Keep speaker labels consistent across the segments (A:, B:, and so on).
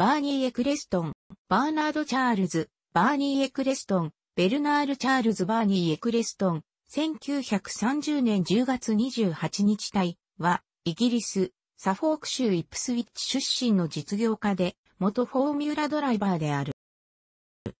A: バーニー・エクレストン、バーナード・チャールズ、バーニー・エクレストン、ベルナール・チャールズ・バーニー・エクレストン、1930年10月28日隊は、イギリス、サフォーク州イプスウィッチ出身の実業家で、元フォーミュラドライバーである。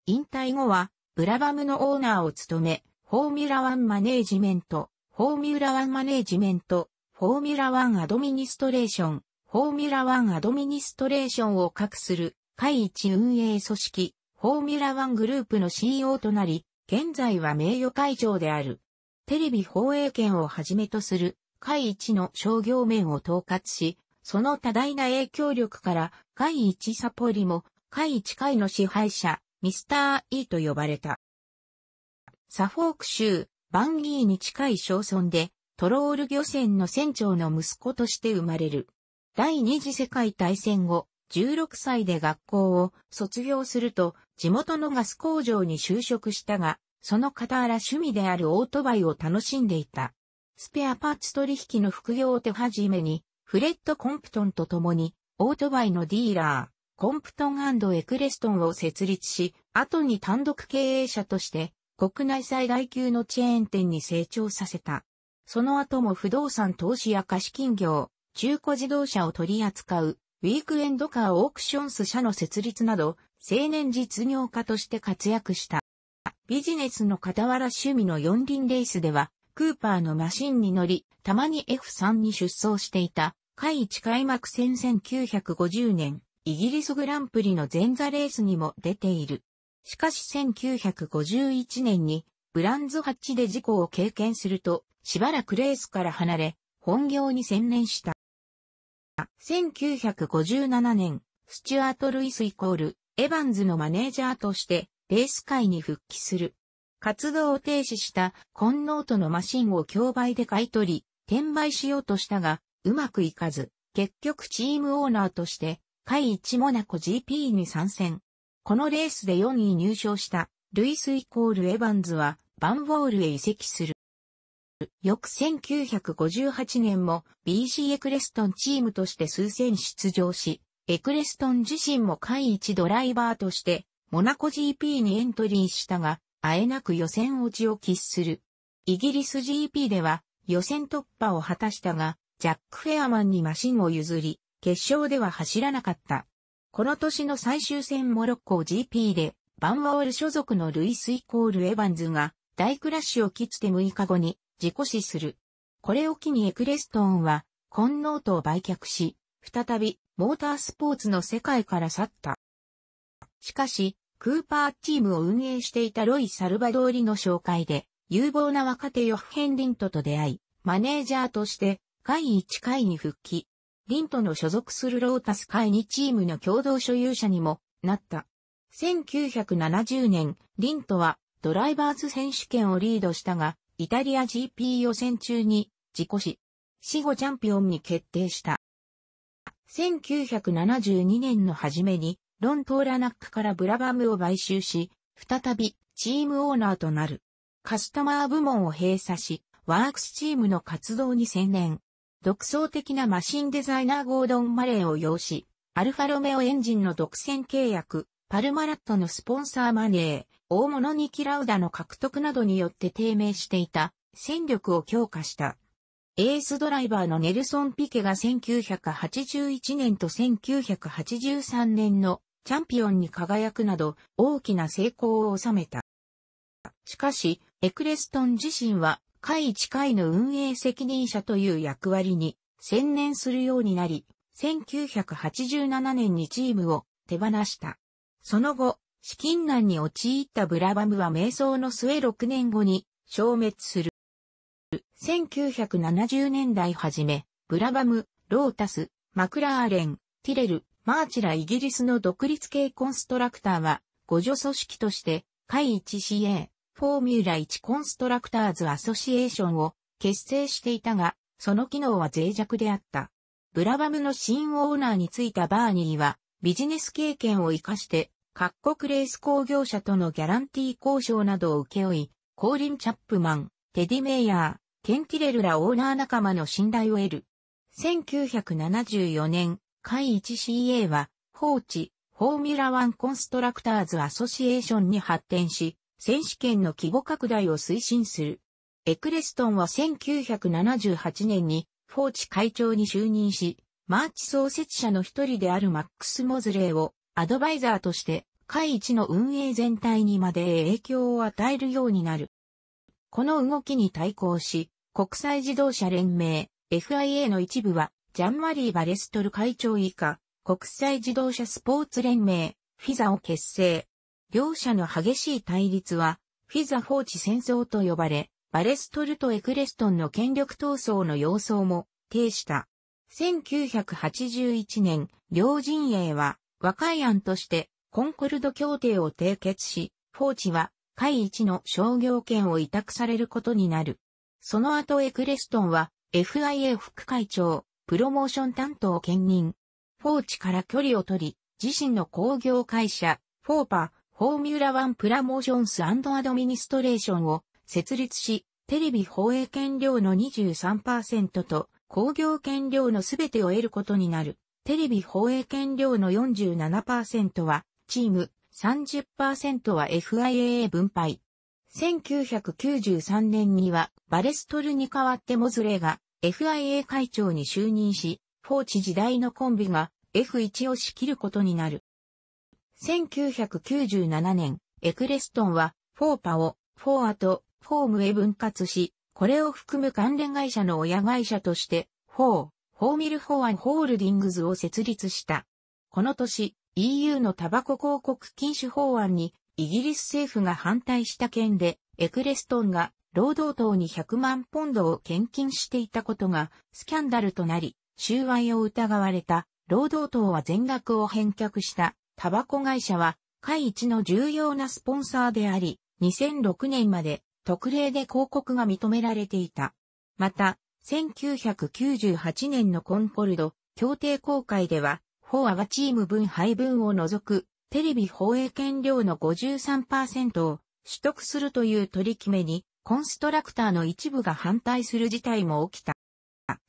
A: 引退後は、ブラバムのオーナーを務め、フォーミュラワンマネージメント、フォーミュラワンマネージメント、フォーミュラワンアドミニストレーション、フォーミュラワンアドミニストレーションを各する、会一運営組織、フォーミュラワングループの CEO となり、現在は名誉会長である。テレビ放映権をはじめとする、会一の商業面を統括し、その多大な影響力から、会一サポリも、会一会の支配者、ミスター E と呼ばれた。サフォーク州、バンギーに近い町村で、トロール漁船の船長の息子として生まれる。第二次世界大戦後、16歳で学校を卒業すると、地元のガス工場に就職したが、その傍ら趣味であるオートバイを楽しんでいた。スペアパーツ取引の副業を手始めに、フレッド・コンプトンと共に、オートバイのディーラー、コンプトンエクレストンを設立し、後に単独経営者として、国内最大級のチェーン店に成長させた。その後も不動産投資や貸金業、中古自動車を取り扱う、ウィークエンドカーオークションス社の設立など、青年実業家として活躍した。ビジネスの傍ら趣味の四輪レースでは、クーパーのマシンに乗り、たまに F3 に出走していた、海一開幕戦1950年、イギリスグランプリの前座レースにも出ている。しかし1951年にブランズハッチで事故を経験するとしばらくレースから離れ本業に専念した。1957年、スチュアート・ルイスイコール、エヴァンズのマネージャーとしてレース界に復帰する。活動を停止したコンノートのマシンを競売で買い取り、転売しようとしたが、うまくいかず、結局チームオーナーとして、海一モナコ GP に参戦。このレースで4位入賞したルイスイコールエヴァンズはバンボールへ移籍する。翌1958年も BC エクレストンチームとして数戦出場し、エクレストン自身も会一ドライバーとしてモナコ GP にエントリーしたが、あえなく予選落ちを喫する。イギリス GP では予選突破を果たしたが、ジャック・フェアマンにマシンを譲り、決勝では走らなかった。この年の最終戦モロッコ GP で、ヴァンウォール所属のルイスイコールエヴァンズが、大クラッシュを喫して6日後に事故死する。これを機にエクレストンは、コンノートを売却し、再び、モータースポーツの世界から去った。しかし、クーパーチームを運営していたロイ・サルバドーリの紹介で、有望な若手ヨッヘン・リントと出会い、マネージャーとして、会一会に復帰。リントの所属するロータス会2チームの共同所有者にもなった。1970年、リントはドライバーズ選手権をリードしたが、イタリア GP 予選中に事故し、死後チャンピオンに決定した。1972年の初めに、ロン・トーラナックからブラバムを買収し、再びチームオーナーとなる。カスタマー部門を閉鎖し、ワークスチームの活動に専念。独創的なマシンデザイナーゴードン・マレーを要し、アルファロメオエンジンの独占契約、パルマラットのスポンサーマネー、大物ニキラウダの獲得などによって低迷していた戦力を強化した。エースドライバーのネルソン・ピケが1981年と1983年のチャンピオンに輝くなど大きな成功を収めた。しかし、エクレストン自身は会一会の運営責任者という役割に専念するようになり、1987年にチームを手放した。その後、資金難に陥ったブラバムは瞑想の末6年後に消滅する。1970年代初め、ブラバム、ロータス、マクラーレン、ティレル、マーチライギリスの独立系コンストラクターは、互助組織として、会一 CA、フォーミュラ1コンストラクターズアソシエーションを結成していたが、その機能は脆弱であった。ブラバムの新オーナーについたバーニーは、ビジネス経験を活かして、各国レース工業者とのギャランティー交渉などを請け負い、コーリン・チャップマン、テディ・メイヤー、ケンティレルらオーナー仲間の信頼を得る。1974年、海 1CA は、放置、フフォーミュラワンコンストラクターズアソシエーションに発展し、選手権の規模拡大を推進する。エクレストンは1978年にフォーチ会長に就任し、マーチ創設者の一人であるマックス・モズレーをアドバイザーとして会一の運営全体にまで影響を与えるようになる。この動きに対抗し、国際自動車連盟 FIA の一部はジャンマリー・バレストル会長以下、国際自動車スポーツ連盟フィザを結成。両者の激しい対立はフィザ・フォーチ戦争と呼ばれ、バレストルとエクレストンの権力闘争の様相も呈した。1981年、両陣営は和解案としてコンコルド協定を締結し、フォーチは会一の商業権を委託されることになる。その後エクレストンは FIA 副会長、プロモーション担当を兼任。フォーチから距離を取り、自身の工業会社、フォーパー、フォーミュラワンプラモーションスアドミニストレーションを設立し、テレビ放映権料の23%と工業権料のすべてを得ることになる。テレビ放映権料の47%はチーム、30%は FIA 分配。1993年にはバレストルに代わってモズレが FIA 会長に就任し、フォーチ時代のコンビが F1 を仕切ることになる。1997年、エクレストンはフォーパをフォーアとフォームへ分割し、これを含む関連会社の親会社として、フォー、フォーミルフォアンホールディングズを設立した。この年、EU のタバコ広告禁止法案にイギリス政府が反対した件で、エクレストンが労働党に100万ポンドを献金していたことがスキャンダルとなり、収賄を疑われた労働党は全額を返却したタバコ会社は会一の重要なスポンサーであり、2006年まで特例で広告が認められていた。また、1998年のコンコルド協定公開では、 FOA がチーム分配分を除くテレビ放映権料の53%を取得するという取り決めに、コンストラクターの一部が反対する事態も起きた。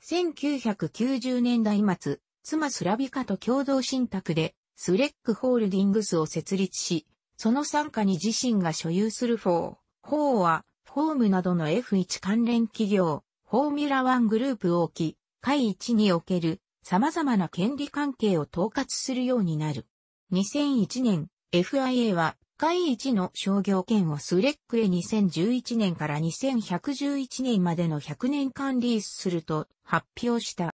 A: 1990年代末、妻スラビカと共同信託で、 SLECホールディングスを設立し、その傘下に自身が所有するフォー、FOAや、FOMなどの F1 関連企業、フォーミュラ1グループを置き、 F1における様々な権利関係を統括するようになる。2001年、FIA は F1の商業権を SLECへ2011年から2111年までの100年間リースすると発表した。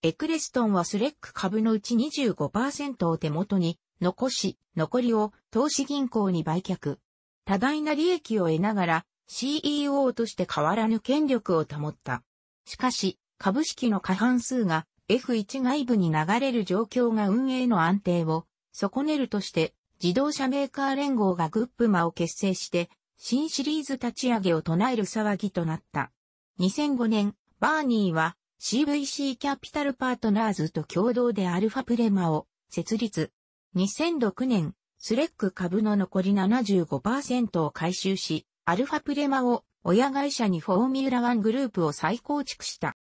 A: エクレストンは SLEC株のうち25%を手元に残し、残りを投資銀行に売却。多大な利益を得ながら CEO として変わらぬ権力を保った。しかし、株式の過半数が F1 外部に流れる状況が運営の安定を損ねるとして自動車メーカー連合がグップマを結成して、新シリーズ立ち上げを唱える騒ぎとなった。2005年、バーニーは CVC キャピタルパートナーズと共同でアルファプレマを設立。2006年、スレック株の残り75%を回収し、アルファプレマを親会社にフォーミュラワングループを再構築した。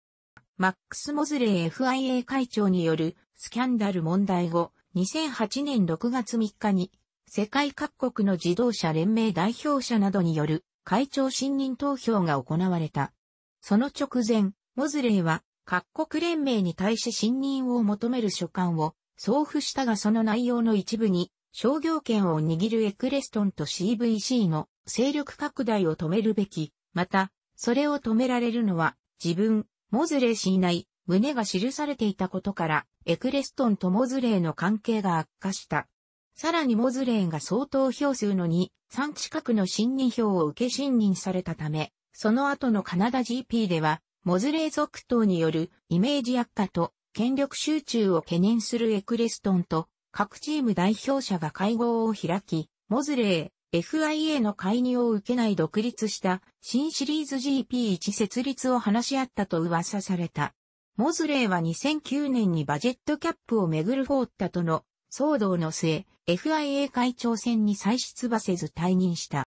A: マックス・モズレー FIA 会長によるスキャンダル問題後、2008年6月3日に、世界各国の自動車連盟代表者などによる会長信任投票が行われた。その直前、モズレーは各国連盟に対し信任を求める書簡を送付したがその内容の一部に商業権を握るエクレストンと CVC の勢力拡大を止めるべき、また、それを止められるのは自分、モズレー氏いない旨が記されていたことから、エクレストンとモズレーの関係が悪化した。さらにモズレーが総投票数の2、3近くの信任票を受け信任されたため、その後のカナダ GP では、モズレー続投によるイメージ悪化と権力集中を懸念するエクレストンと各チーム代表者が会合を開き、モズレー、FIA の介入を受けない独立した新シリーズ GP1 設立を話し合ったと噂された。モズレーは2009年にバジェットキャップをめぐるフォーッタとの騒動の末、FIA 会長選に再出馬せず退任した。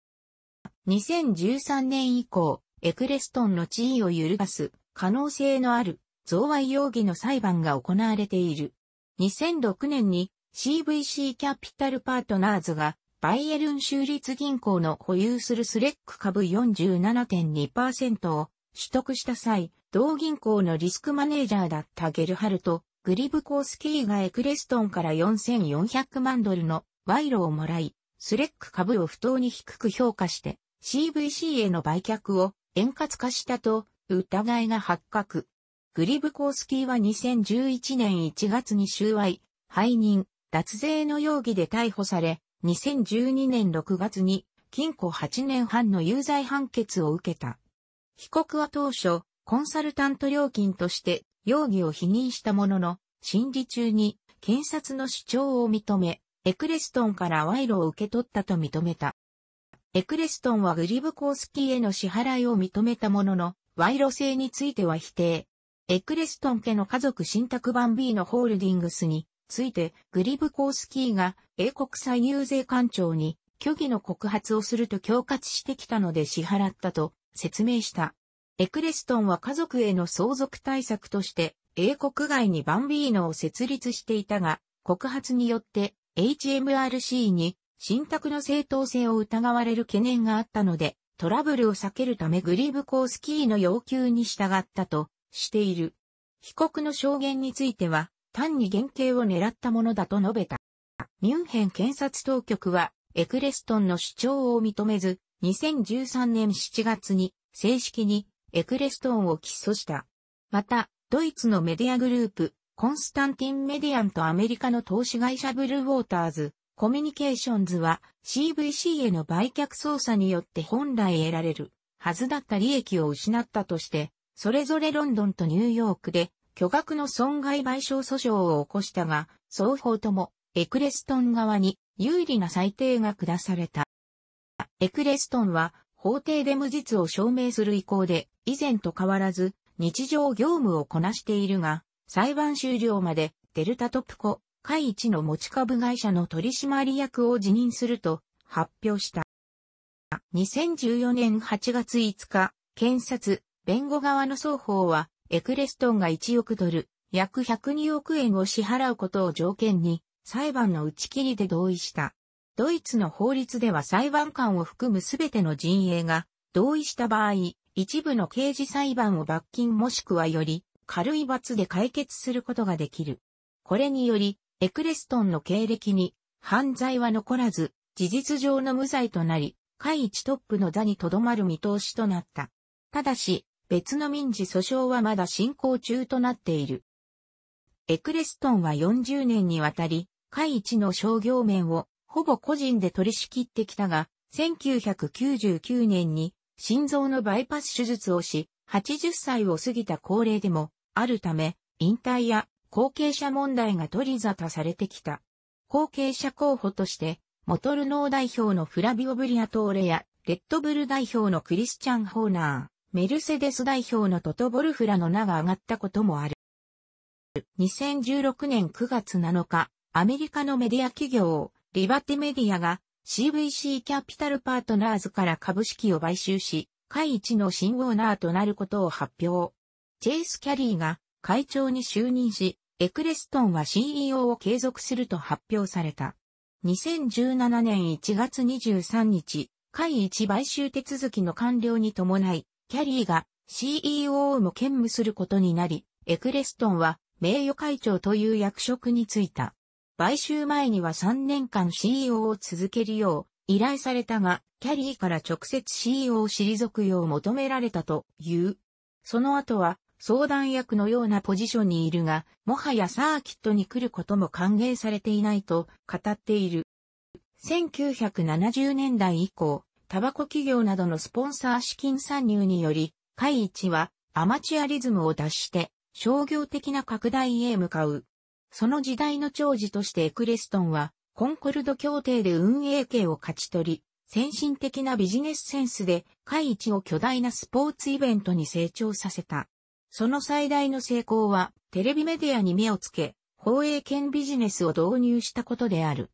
A: 2013年以降、エクレストンの地位を揺るがす可能性のある贈賄容疑の裁判が行われている。2006年に CVC キャピタルパートナーズがバイエルン州立銀行の保有するスレック株47.2%を取得した際、同銀行のリスクマネージャーだったゲルハルト・グリブコースキーがエクレストンから4400万ドルの賄賂をもらい、スレック株を不当に低く評価して CVC への売却を円滑化したと疑いが発覚。グリブコースキーは2011年1月に収賄、背任、脱税の容疑で逮捕され、2012年6月に禁錮8年半の有罪判決を受けた。被告は当初、コンサルタント料金として容疑を否認したものの、審理中に検察の主張を認め、エクレストンから賄賂を受け取ったと認めた。エクレストンはグリブコースキーへの支払いを認めたものの、賄賂性については否定。エクレストン家の家族信託版 B のホールディングスについて、グリブコースキーが英国最優税官庁に虚偽の告発をすると恐喝してきたので支払ったと説明した。エクレストンは家族への相続対策として英国外にバンビーノを設立していたが、告発によって HMRC に信託の正当性を疑われる懸念があったので、トラブルを避けるためグリブコースキーの要求に従ったとしている。被告の証言については、単に原型を狙ったものだと述べた。ミュンヘン検察当局は、エクレストンの主張を認めず、2013年7月に正式にエクレストンを起訴した。また、ドイツのメディアグループ、コンスタンティン・メディアンとアメリカの投資会社ブルーウォーターズ、コミュニケーションズは CVC への売却操作によって本来得られるはずだった利益を失ったとして、それぞれロンドンとニューヨークで巨額の損害賠償訴訟を起こしたが、双方ともエクレストン側に有利な裁定が下された。エクレストンは法廷で無実を証明する意向で以前と変わらず日常業務をこなしているが、裁判終了までデルタトプコ、会一の持ち株会社の取締役を辞任すると発表した。2014年8月5日、検察、弁護側の双方はエクレストンが1億ドル、約102億円を支払うことを条件に、裁判の打ち切りで同意した。ドイツの法律では裁判官を含むすべての陣営が同意した場合、一部の刑事裁判を罰金もしくはより軽い罰で解決することができる。これにより、エクレストンの経歴に犯罪は残らず、事実上の無罪となり、会一トップの座にとどまる見通しとなった。ただし、別の民事訴訟はまだ進行中となっている。エクレストンは40年にわたり、会一の商業面をほぼ個人で取り仕切ってきたが、1999年に心臓のバイパス手術をし、80歳を過ぎた高齢でもあるため、引退や後継者問題が取り沙汰されてきた。後継者候補として、モトルノー代表のフラビオ・ブリアトーレや、レッドブル代表のクリスチャン・ホーナー、メルセデス代表のトト・ボルフラの名が挙がったこともある。2016年9月7日、アメリカのメディア企業、リバティメディアが CVC キャピタルパートナーズから株式を買収し、会一の新オーナーとなることを発表。チェイス・キャリーが会長に就任し、エクレストンは CEO を継続すると発表された。2017年1月23日、会一買収手続きの完了に伴い、キャリーが CEO も兼務することになり、エクレストンは名誉会長という役職に就いた。買収前には3年間 CEO を続けるよう依頼されたが、キャリーから直接 CEO を退くよう求められたという。その後は相談役のようなポジションにいるが、もはやサーキットに来ることも歓迎されていないと語っている。1970年代以降、タバコ企業などのスポンサー資金参入により、会一はアマチュアリズムを脱して商業的な拡大へ向かう。その時代の長寿としてエクレストンはコンコルド協定で運営権を勝ち取り、先進的なビジネスセンスで会一を巨大なスポーツイベントに成長させた。その最大の成功はテレビメディアに目をつけ、放映権ビジネスを導入したことである。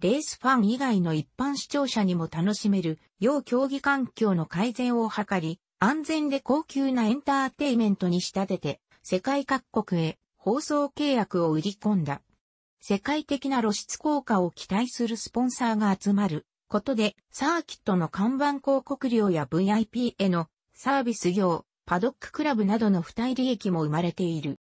A: レースファン以外の一般視聴者にも楽しめる、要競技環境の改善を図り、安全で高級なエンターテイメントに仕立てて、世界各国へ放送契約を売り込んだ。世界的な露出効果を期待するスポンサーが集まることで、サーキットの看板広告料や VIP へのサービス業、パドッククラブなどの付帯利益も生まれている。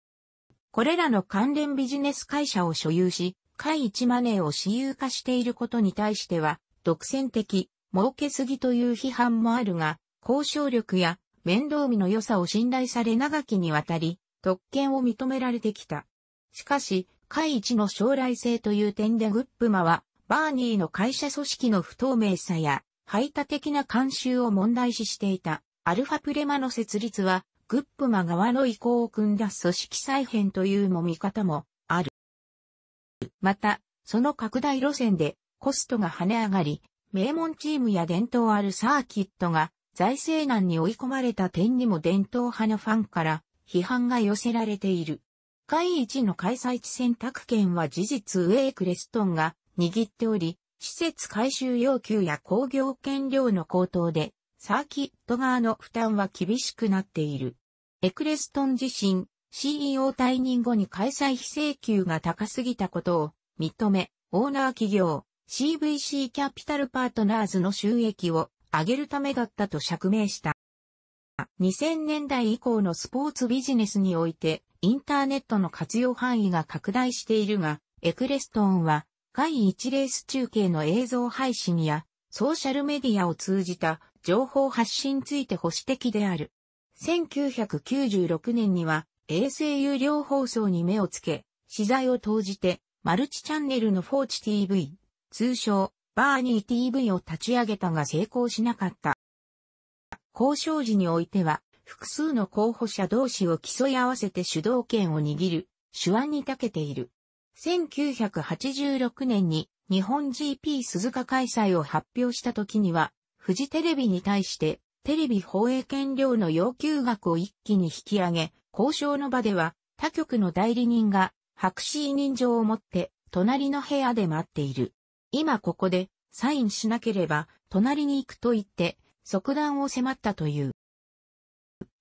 A: これらの関連ビジネス会社を所有し、海一マネーを私有化していることに対しては、独占的、儲けすぎという批判もあるが、交渉力や面倒見の良さを信頼され長きにわたり、特権を認められてきた。しかし、海一の将来性という点でグップマは、バーニーの会社組織の不透明さや、排他的な慣習を問題視していた、アルファプレマの設立は、グップマ側の意向を組んだ組織再編というも見方も。また、その拡大路線でコストが跳ね上がり、名門チームや伝統あるサーキットが財政難に追い込まれた点にも伝統派のファンから批判が寄せられている。会一の開催地選択権は事実ウェイクレストンが握っており、施設改修要求や工業権料の高騰で、サーキット側の負担は厳しくなっている。エクレストン自身、CEO 退任後に開催費請求が高すぎたことを認め、オーナー企業、CVC キャピタルパートナーズの収益を上げるためだったと釈明した。2000年代以降のスポーツビジネスにおいて、インターネットの活用範囲が拡大しているが、エクレストーンは、会一レース中継の映像配信や、ソーシャルメディアを通じた情報発信について保守的である。1996年には、衛星有料放送に目をつけ、資材を投じて、マルチチャンネルのフォーチ TV、通称、バーニー TV を立ち上げたが成功しなかった。交渉時においては、複数の候補者同士を競い合わせて主導権を握る手腕に長けている。1986年に日本 GP 鈴鹿開催を発表した時には、フジテレビに対してテレビ放映権料の要求額を一気に引き上げ、交渉の場では他局の代理人が白紙委任状を持って隣の部屋で待っている。今ここでサインしなければ隣に行くと言って即断を迫ったという。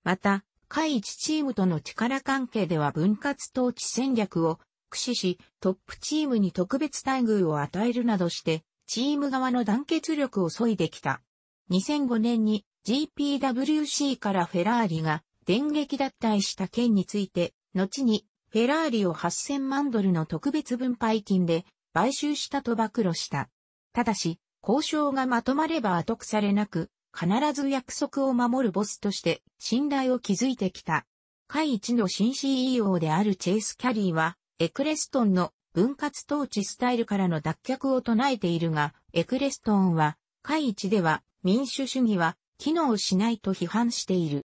A: また、下一チームとの力関係では分割統治戦略を駆使しトップチームに特別待遇を与えるなどしてチーム側の団結力を削いできた。2005年に GPWC からフェラーリが電撃脱退した件について、後にフェラーリを8000万ドルの特別分配金で買収したと暴露した。ただし、交渉がまとまれば後腐れなく、必ず約束を守るボスとして信頼を築いてきた。会一の新 CEO であるチェイス・キャリーは、エクレストンの分割統治スタイルからの脱却を唱えているが、エクレストンは、会一では民主主義は機能しないと批判している。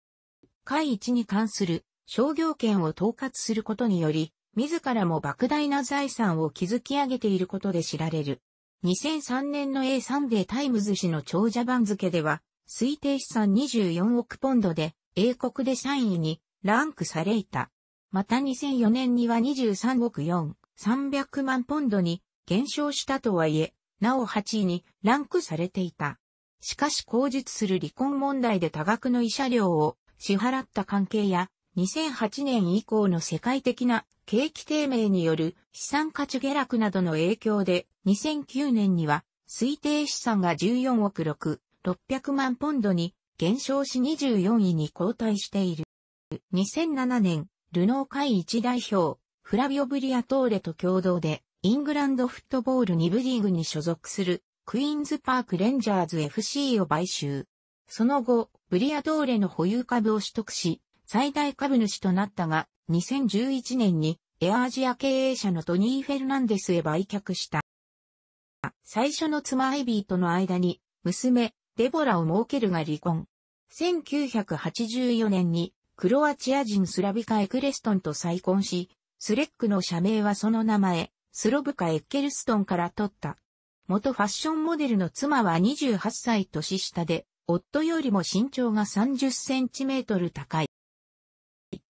A: 会一に関する商業権を統括することにより、自らも莫大な財産を築き上げていることで知られる。2003年の A サンデータイムズ氏の長者番付では、推定資産24億ポンドで、英国で3位にランクされいた。また2004年には23億4、300万ポンドに減少したとはいえ、なお8位にランクされていた。しかし後述する離婚問題で多額の慰謝料を支払った関係や、2008年以降の世界的な景気低迷による資産価値下落などの影響で、2009年には推定資産が14億6、600万ポンドに減少し24位に後退している。2007年、ルノー会一代表、フラビオ・ブリアトーレと共同で、イングランドフットボール2部リーグに所属する、クイーンズパークレンジャーズ FC を買収。その後、ブリアトーレの保有株を取得し、最大株主となったが、2011年にエアアジア経営者のトニー・フェルナンデスへ売却した。最初の妻エビーとの間に娘、デボラを設けるが離婚。1984年にクロアチア人スラビカ・エクレストンと再婚し、スレックの社名はその名前、スロブカ・エッケルストンから取った。元ファッションモデルの妻は28歳年下で、夫よりも身長が30センチメートル高い。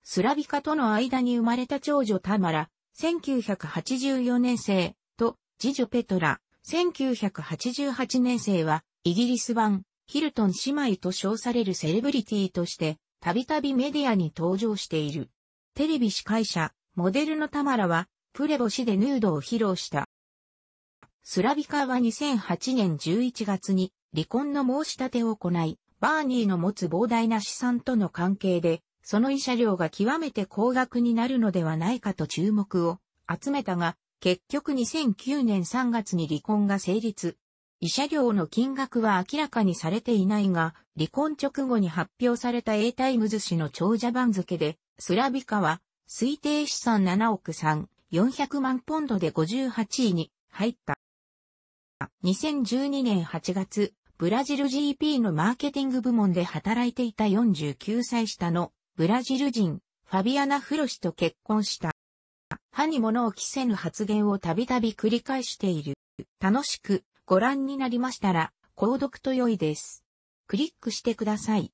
A: スラビカとの間に生まれた長女タマラ、1984年生、と、次女ペトラ、1988年生は、イギリス版、ヒルトン姉妹と称されるセレブリティとして、たびたびメディアに登場している。テレビ司会者、モデルのタマラは、プレ星でヌードを披露した。スラビカは2008年11月に離婚の申し立てを行い、バーニーの持つ膨大な資産との関係で、その慰謝料が極めて高額になるのではないかと注目を集めたが、結局2009年3月に離婚が成立。慰謝料の金額は明らかにされていないが、離婚直後に発表された A タイムズ氏の長者番付で、スラビカは推定資産7億3、400万ポンドで58位に入った。2012年8月、ブラジル GP のマーケティング部門で働いていた49歳下のブラジル人、ファビアナ・フロシと結婚した。歯に物を着せぬ発言をたびたび繰り返している。楽しくご覧になりましたら、購読と良いです。クリックしてください。